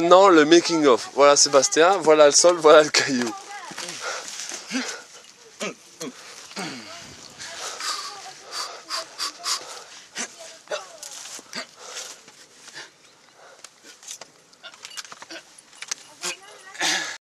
maintenant le making of. Voilà Sébastien, voilà le sol, voilà le caillou.